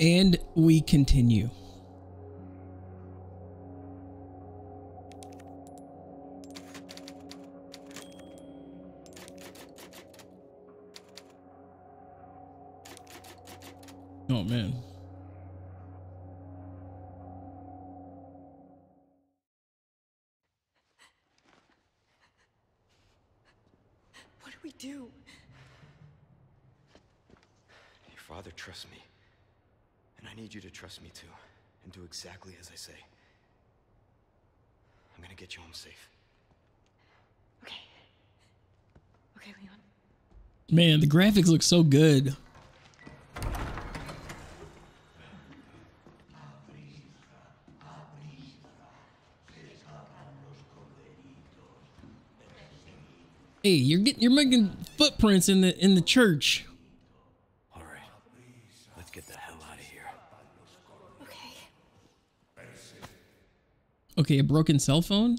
And we continue. Oh man. What do we do? Your father trusts me. And I need you to trust me too. And do exactly as I say. I'm gonna get you home safe. Okay. Okay, Leon. Man, the graphics look so good. Hey, you're getting you're making footprints in the in the church. All right. Let's get the hell out of here. Okay. Okay, a broken cell phone?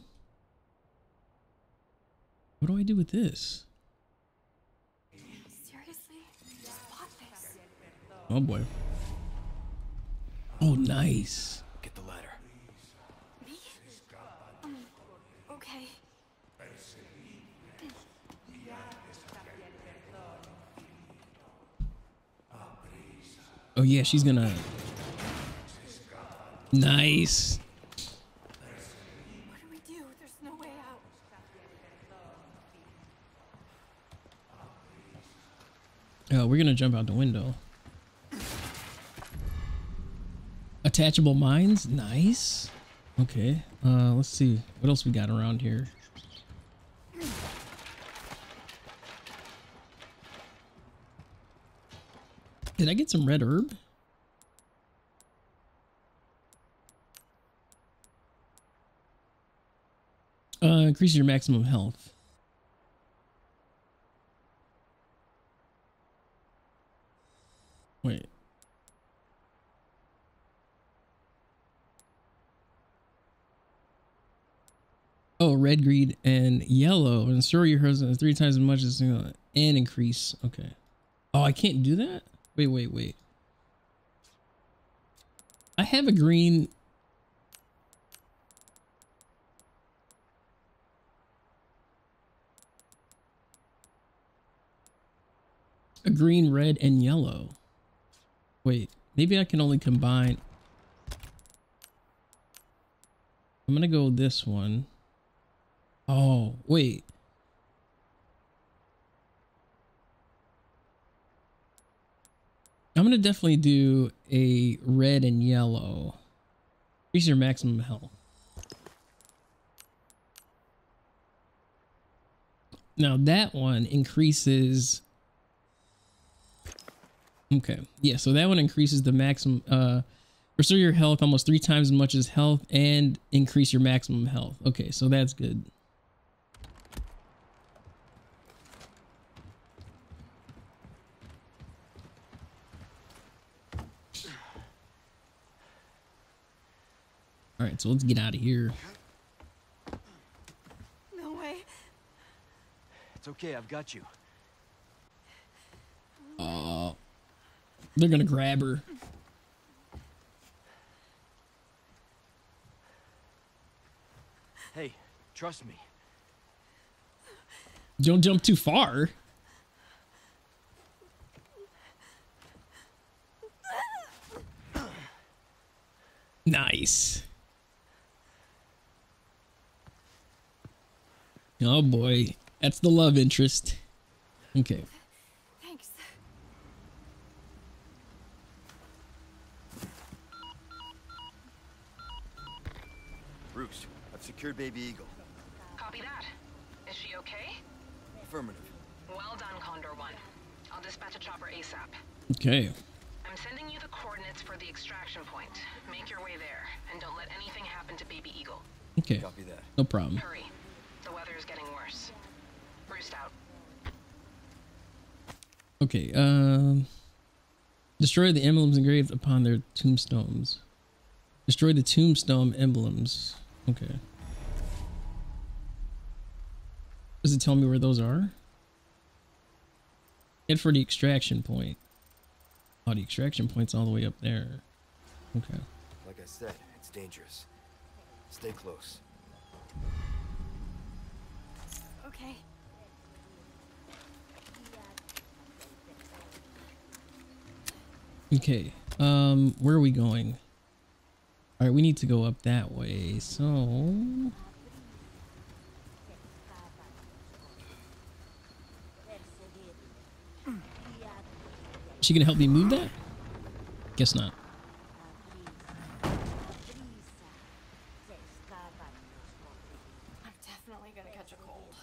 What do I do with this? Seriously? Just this? Oh boy. Oh, nice. Get the ladder. Me? Um, okay. Oh yeah, she's gonna. Nice. What do we do? There's no way out. Oh, we're gonna jump out the window. Attachable mines, nice. Okay, uh, let's see what else we got around here. Did I get some red herb? Uh, increases your maximum health. Wait. Oh, red, green, and yellow. And store your husband three times as much as you know, and increase. Okay. Oh, I can't do that? Wait, wait, wait. I have a green. A green, red, and yellow. Wait, maybe I can only combine. I'm gonna go this one. Oh, wait. I'm gonna definitely do a red and yellow. Increase your maximum health. Now that one increases. Okay, yeah, so that one increases the maximum. Uh, restore your health almost three times as much as health and increase your maximum health. Okay, so that's good. All right, so let's get out of here. No way. It's okay, I've got you. Uh, they're gonna grab her. Hey, trust me. Don't jump too far. Nice. Oh boy, that's the love interest. Okay. Thanks. Roost, I've secured Baby Eagle. Copy that. Is she okay? Affirmative. Well done, Condor One. I'll dispatch a chopper ASAP. Okay. I'm sending you the coordinates for the extraction point. Make your way there, and don't let anything happen to Baby Eagle. Okay. Copy that. No problem. Hurry. The weather is getting worse. Roost out. Okay. Um. Destroy the emblems engraved upon their tombstones. Destroy the tombstone emblems. Okay. Does it tell me where those are? Head for the extraction point. Oh, the extraction point's all the way up there. Okay. Like I said, it's dangerous. Stay close. Okay. Okay. Um, where are we going? All right, we need to go up that way. So, she gonna help me move that? Guess not. I'm definitely gonna catch a cold.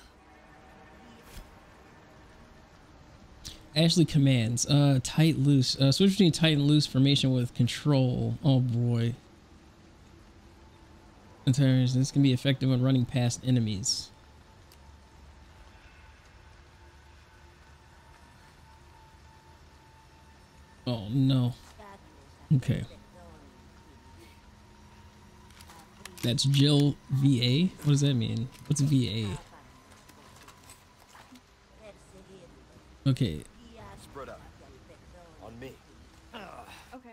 Ashley commands. Uh, tight, loose. Uh, switch between tight and loose formation with control. Oh boy. This can be effective when running past enemies. Oh no. Okay. That's Jill VA. What does that mean? What's VA? Okay. Spread out. On me. Okay.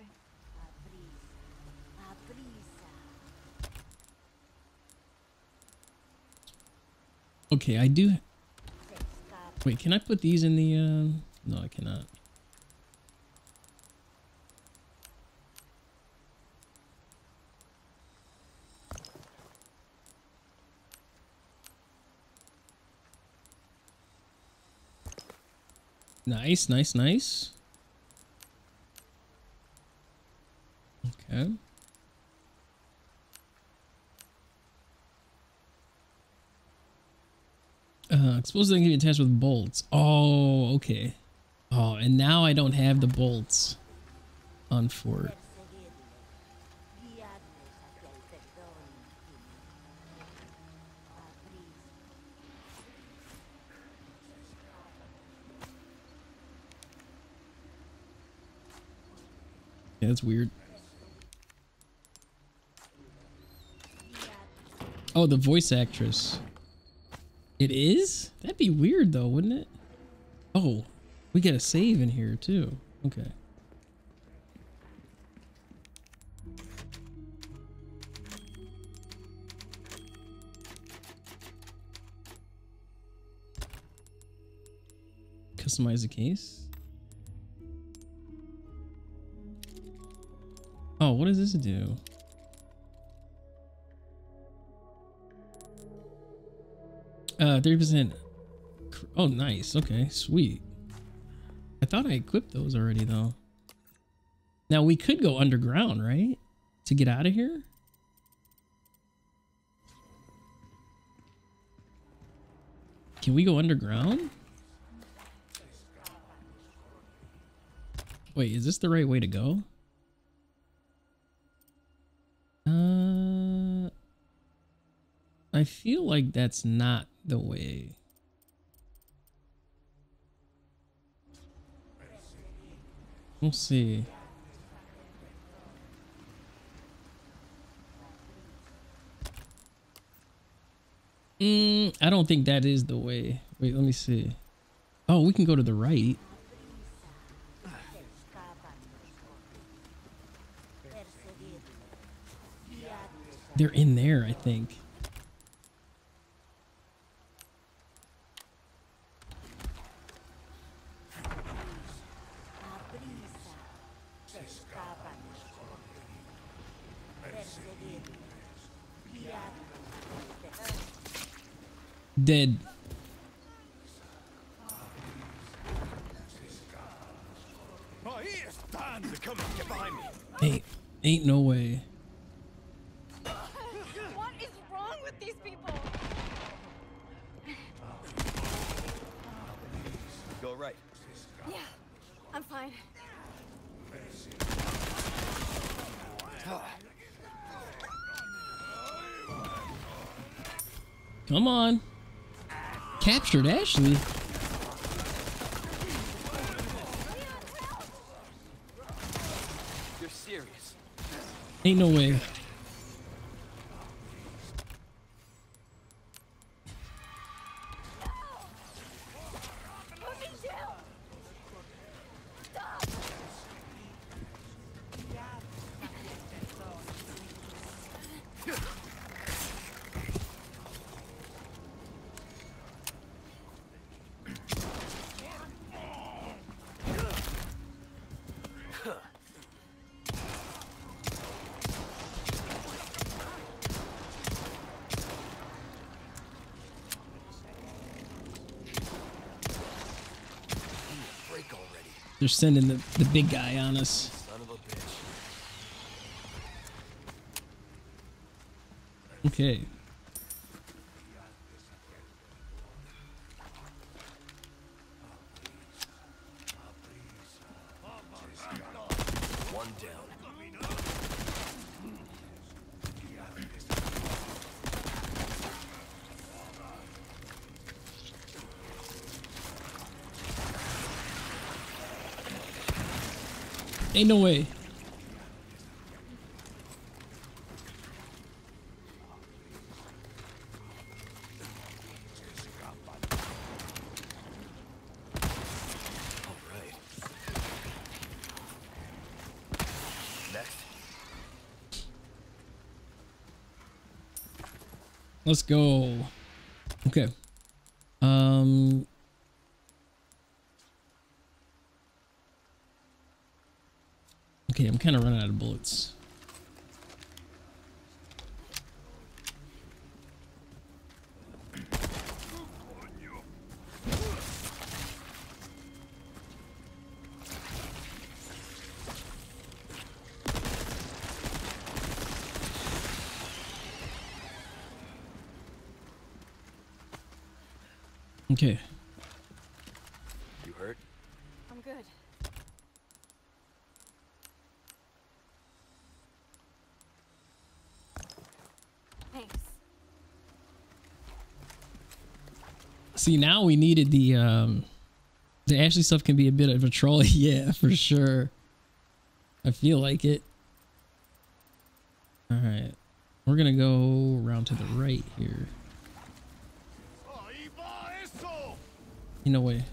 Okay, I do. Wait, can I put these in the? Uh... No, I cannot. Nice, nice, nice. Okay. Uh, explosive can be attached with bolts. Oh, okay. Oh, and now I don't have the bolts on Fort. Yeah, that's weird. Oh, the voice actress. It is? That'd be weird though, wouldn't it? Oh, we got a save in here too. Okay. Customize the case. Oh, what does this do? Uh, 30%. Oh, nice. Okay, sweet. I thought I equipped those already, though. Now, we could go underground, right? To get out of here? Can we go underground? Wait, is this the right way to go? I feel like that's not the way. We'll see. Mm, I don't think that is the way. Wait, let me see. Oh, we can go to the right. They're in there, I think. Dead. Oh, here's Dan! Come on, get behind me! Ain't, ain't no way. What is wrong with these people? Go right. Yeah, I'm fine. Come on. Captured Ashley. You're serious. Ain't no way. Sending the, the big guy on us. Okay. One down. Ain't no way. Let's go. Okay. Um. Okay, I'm kind of running out of bullets. Okay. You hurt? I'm good. Thanks. See, now we needed the um the Ashley stuff can be a bit of a troll. yeah, for sure. I feel like it. All right. We're going to go around to the right here. You know way.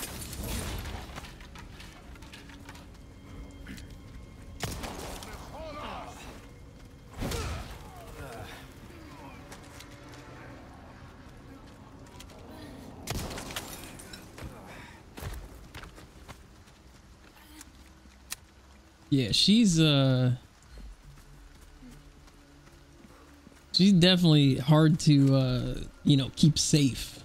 Yeah, she's uh She's definitely hard to uh you know, keep safe.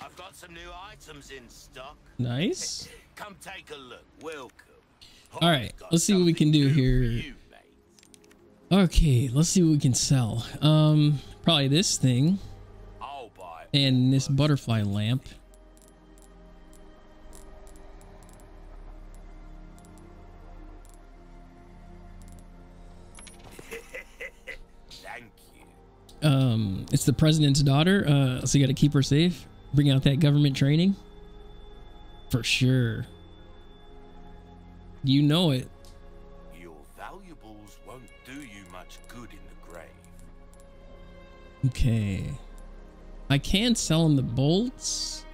I've got some new items in stock. Nice. Come take a look. Welcome. All right, let's see what we can do here. Okay, let's see what we can sell. Um probably this thing I'll buy it. And this butterfly lamp. Thank you. Um it's the president's daughter. Uh so you got to keep her safe. Bring out that government training. For sure. You know it. Your valuables won't do you much good in the grave. Okay. I can sell him the bolts.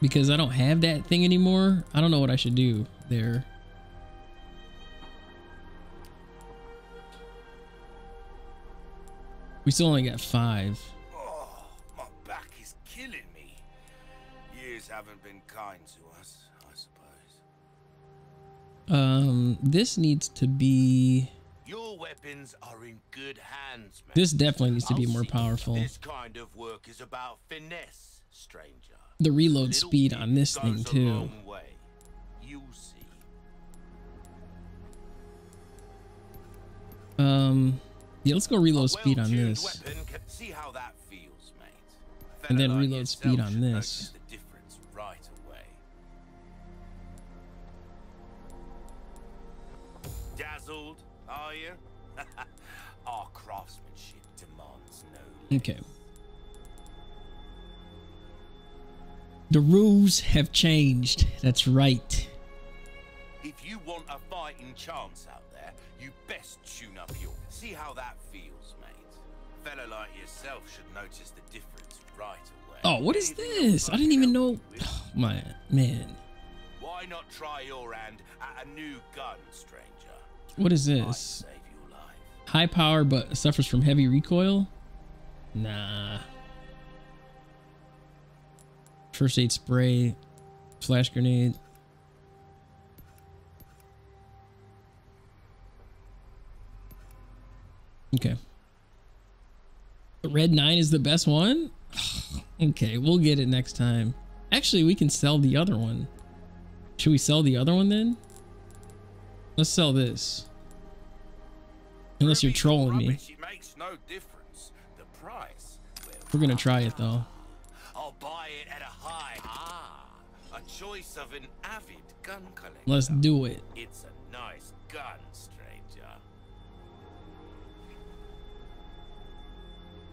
Because I don't have that thing anymore. I don't know what I should do there. We still only got five. Oh, my back is killing me. Years haven't been kind to us, I suppose. Um, this needs to be. Your weapons are in good hands, mate. This definitely needs to be more powerful. This kind of work is about finesse, stranger. The reload speed on this thing too. long way. You'll see. Um, yeah, let's go reload speed on this. weapon see how that feels. And then reload speed on this. Okay. The rules have changed. That's right. If you want a fighting chance out there, you best tune up your. See how that feels, mate. Fella like yourself should notice the difference right away. Oh, what is this? I didn't even know. Oh, my man, Why not try your hand at a new gun, stranger? what is this? save your life. High power but suffers from heavy recoil? Nah. First aid spray, flash grenade. Okay. The red 9 is the best one? okay, we'll get it next time. Actually, we can sell the other one. Should we sell the other one then? Let's sell this. Unless you're trolling me. We're gonna try it though. I'll buy it at a high. Ah, a choice of an avid gun collector. Let's do it. It's a nice gun, stranger.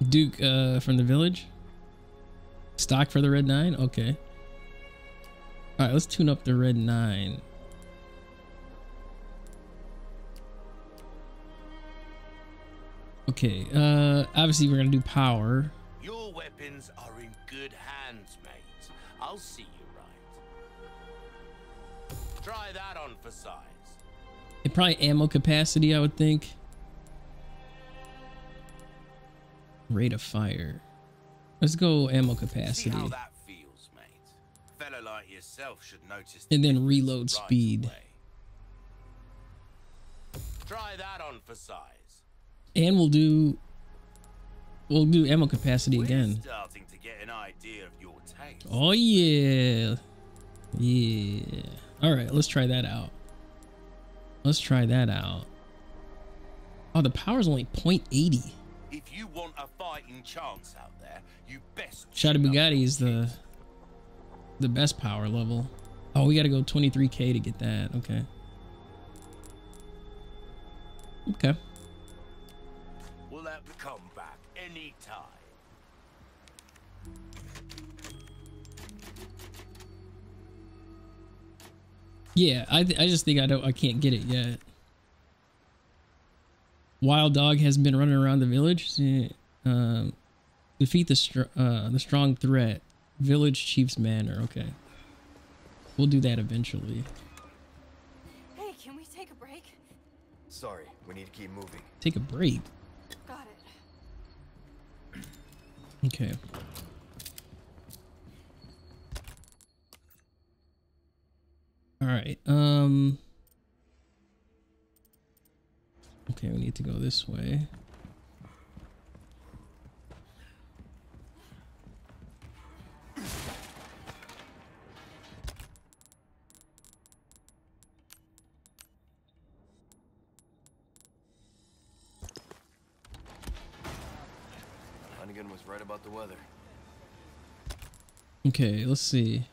Duke uh, from the village. Stock for the red 9? Okay. Alright, let's tune up the red 9. Okay, uh, obviously we're gonna do power. Your weapons are in good hands, mate. I'll see you right. Try that on for size. And probably ammo capacity, I would think. Rate of fire. Let's go ammo See capacity. how that feels, like yourself should notice. the And then reload right speed. away. Try that on for size. And we'll do we'll do ammo capacity We're again. starting to get an idea of your taste. Oh yeah. Yeah. All right, let's try that out. Let's try that out. Oh, the power's only 0.80. If you want a fighting chance out there, you best. Shadow tune Bugatti is the the best power level. Oh, we got to go 23k to get that. Okay. Okay. Yeah, I th- I just think I don't I can't get it yet. Wild dog has been running around the village. Yeah. Um, defeat the str- uh, the strong threat. Village chief's manor. Okay. We'll do that eventually. Hey, can we take a break? Sorry, we need to keep moving. Take a break. Got it. Okay. All right. Um. Okay, we need to go this way. Hunnigan was right about the weather. Okay, let's see.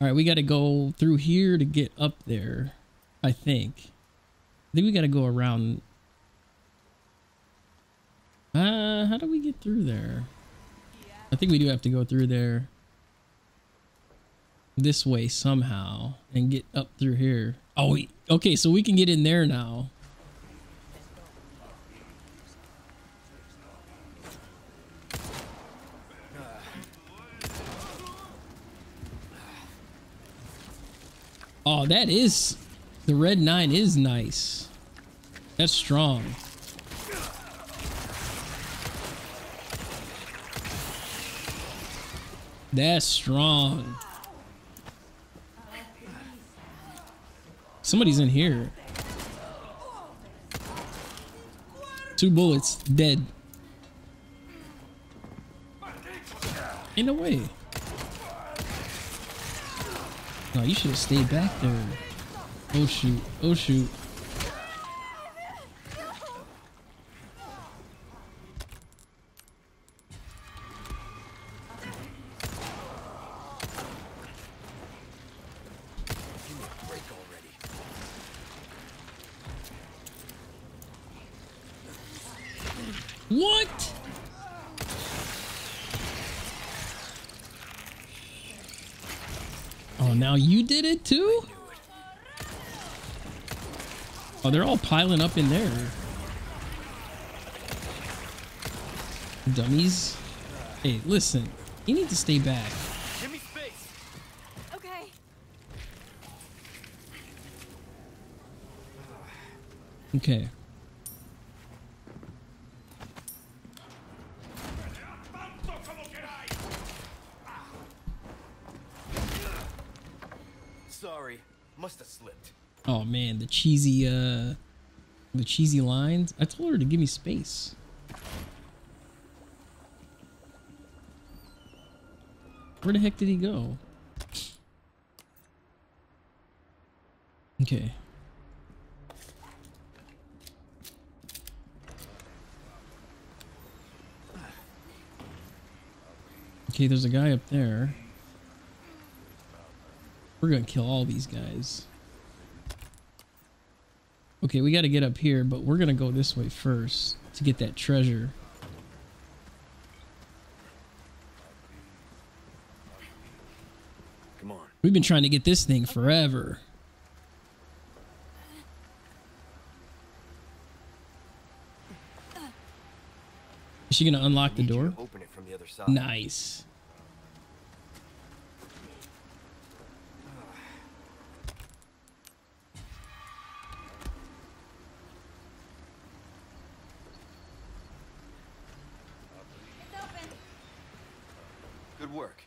All right, we got to go through here to get up there. I think. I think we got to go around. Uh, how do we get through there? I think we do have to go through there. This way somehow and get up through here. Oh, we, okay, so we can get in there now. Oh, that is the red nine is nice. That's strong. That's strong. Somebody's in here. Two bullets, dead. In a way. You should have stayed back there. Oh shoot. Oh shoot. Break already. What? Oh, now you did it too? Oh, they're all piling up in there. Dummies. Hey, listen. You need to stay back. Give me space. Okay. Okay. Sorry, must have slipped. Oh man, the cheesy, uh, the cheesy lines. I told her to give me space. Where the heck did he go? Okay. Okay, there's a guy up there. We're gonna kill all these guys. Okay, we gotta get up here, but we're gonna go this way first to get that treasure. Come on. We've been trying to get this thing forever. Is she gonna unlock the door? Open it from the other side. Nice. It's open. Good work.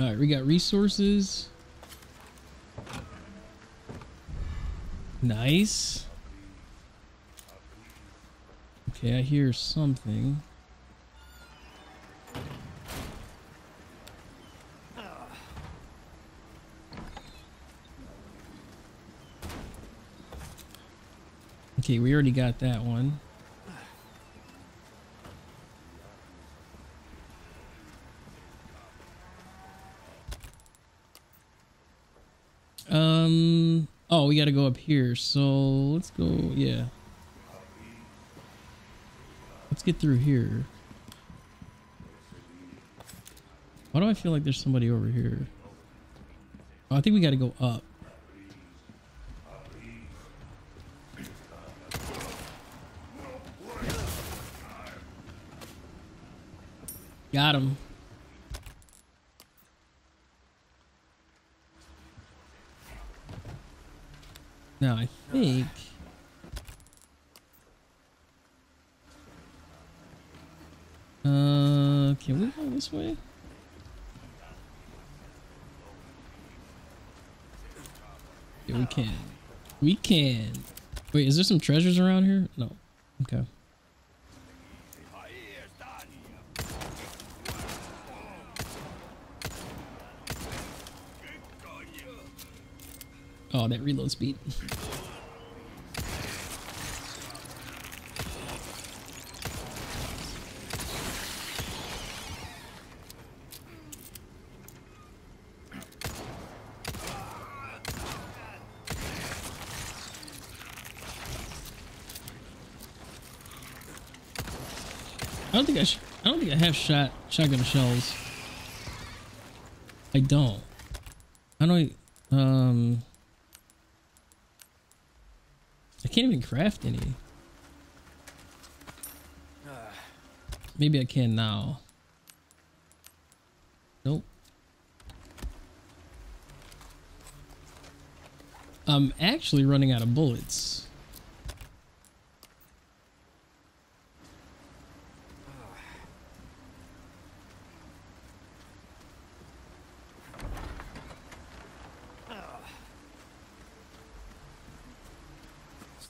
All right, we got resources. Nice. Okay, I hear something. Okay, we already got that one. Um. Oh, we got to go up here. So let's go. Yeah. Let's get through here. Why do I feel like there's somebody over here? Oh, I think we got to go up. Got him. Now I think. Uh, can we go this way? Yeah, we can. We can. Wait, is there some treasures around here? No. Okay. Oh, that reload speed. I don't think I. I don't think I have shot shotgun shells. I don't. I don't. Um. I can't even craft any. Maybe I can now. Nope. I'm actually running out of bullets.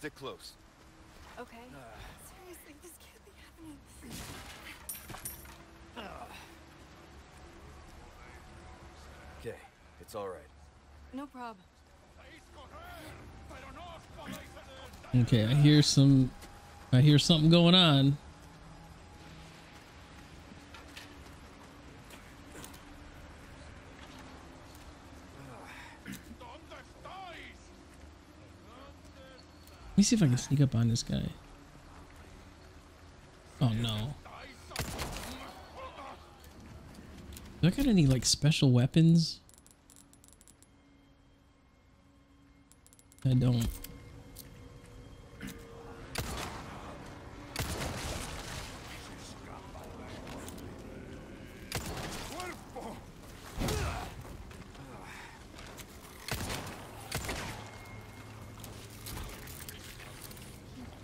Stick close. Okay. Seriously, this can't be happening. Okay, it's all right. No problem. Okay, I hear some. I hear something going on. Let me see if I can sneak up on this guy. Oh no. Do I got any like special weapons? I don't.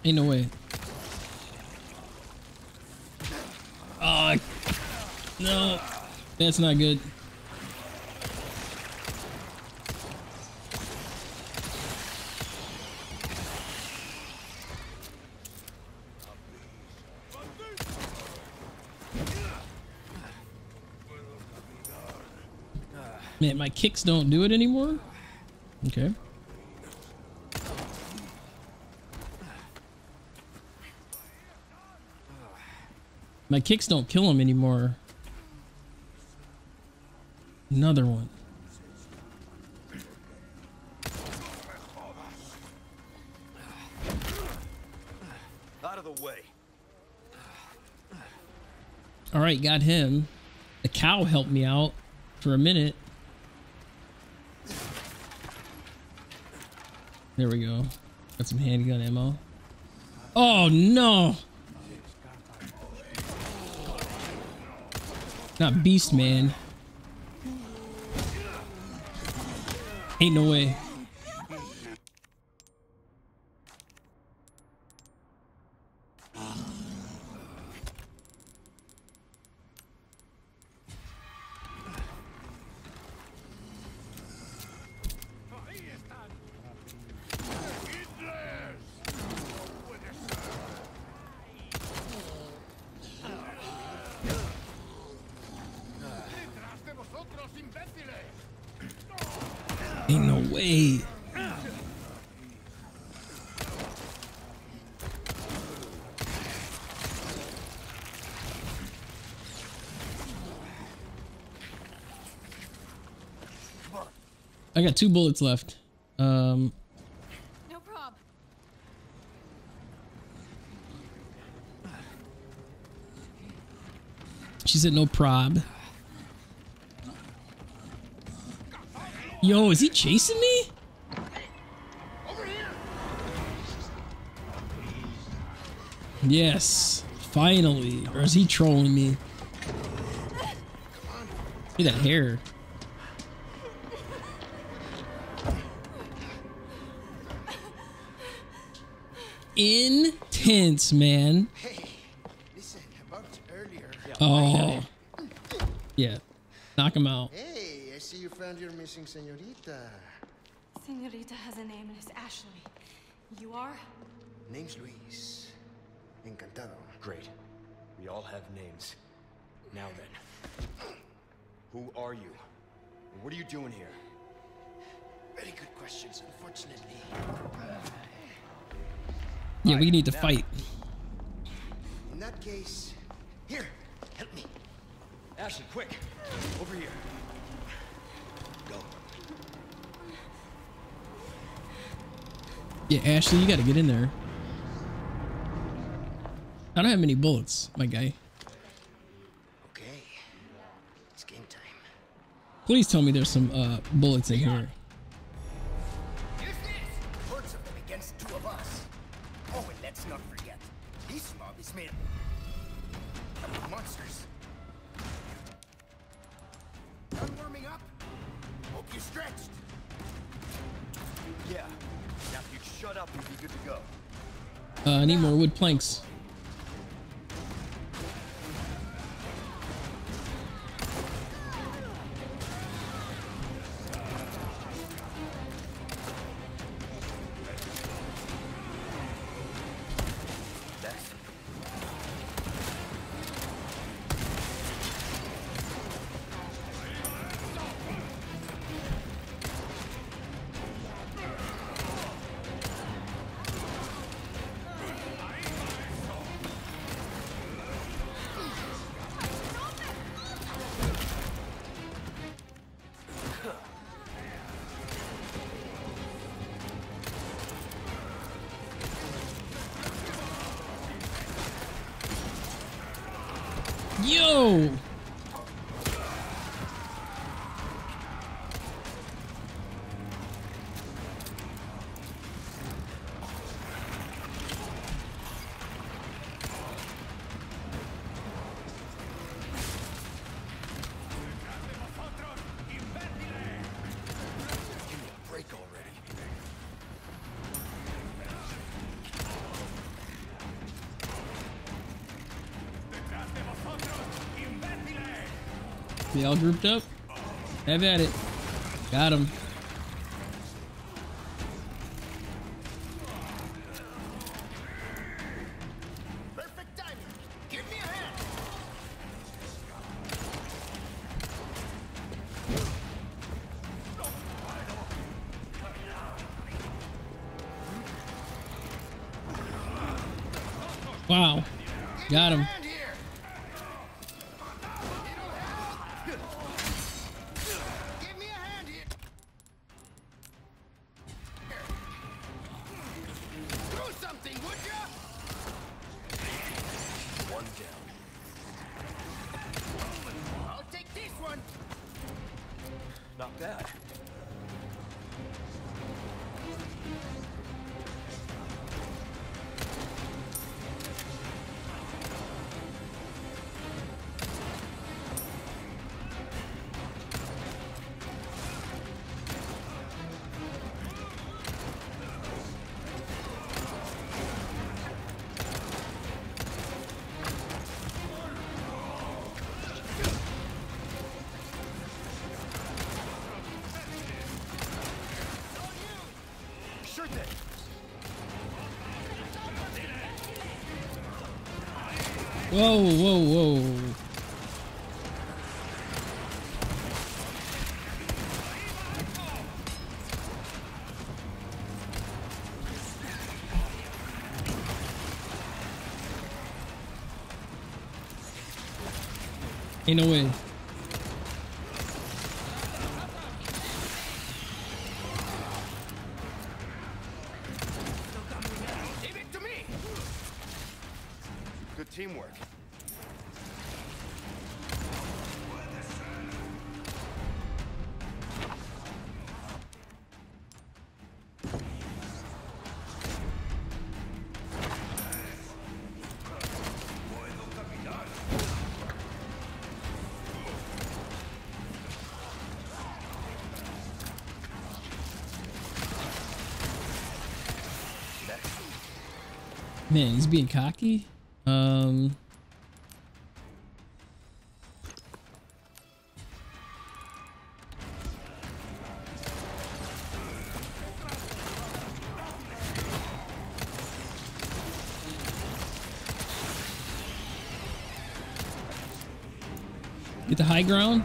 Ain't no way. Oh, no. That's not good. Man, my kicks don't do it anymore? Okay. My kicks don't kill him anymore. Another one. Out of the way. All right, got him. The cow helped me out for a minute. There we go. Got some handgun ammo. Oh no! Not Beast Man. Ain't no way. Ain't no way. I got two bullets left. Um, No prob. she said no prob. Yo, is he chasing me? Yes, finally. Or is he trolling me? Look at that hair. Intense, man. Hey, Listen, about earlier. Oh. Yeah. Knock him out. Hey, I see you found your missing senorita. Senorita has a name and it's Ashley. You are? Name's Luis. Encantado. Great. We all have names. Now then. Who are you? And what are you doing here? Very good questions, unfortunately. Yeah, we need to fight. In that case, here, help me. Ashley, quick! Over here. Go. Yeah, Ashley, you gotta get in there. I don't have many bullets, my guy. Okay. It's game time. Please tell me there's some uh, bullets in here. Monsters. Done warming up? Hope you stretched. Yeah. Now if you'd shut up, we'd be good to go. Uh, I need more wood planks. They all grouped up? Have at it. Got him. Wow. Got him. Whoa, whoa, whoa. Ain't no way. Man, he's being cocky. Um... Get the high ground.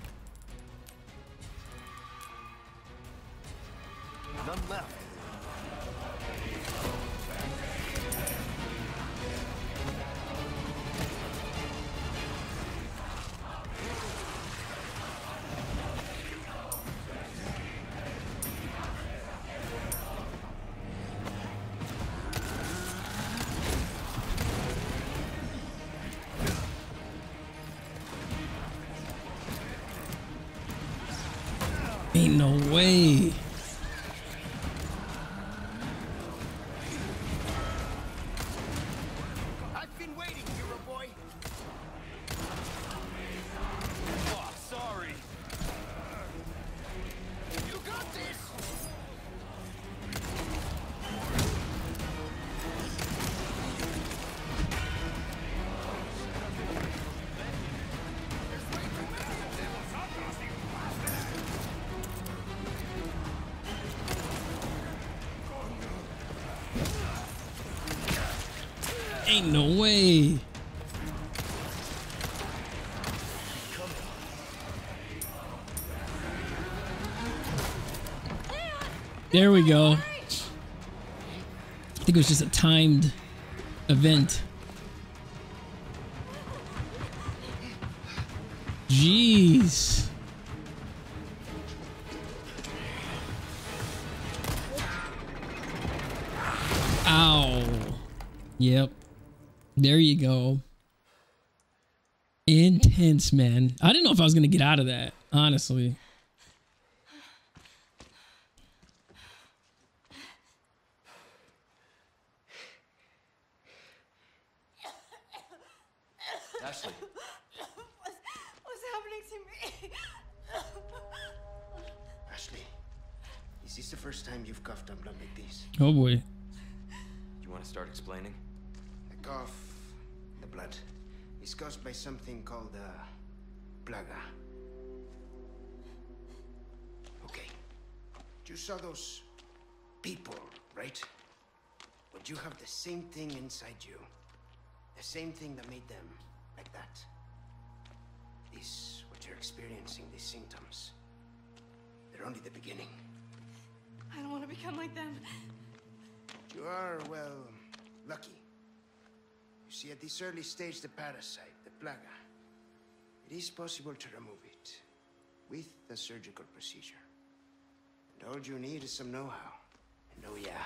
There we go. I think it was just a timed event. Jeez. Ow. Yep. There you go. Intense, man. I didn't know if I was going to get out of that, honestly. Have the same thing inside you. The same thing that made them like that. This, what you're experiencing, these symptoms. They're only the beginning. I don't want to become like them. You are, well, lucky. You see, at this early stage, the parasite, the plaga, it is possible to remove it with a surgical procedure. And all you need is some know-how. And oh yeah,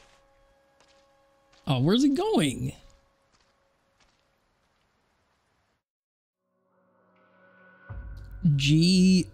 Oh, where's he going? GG.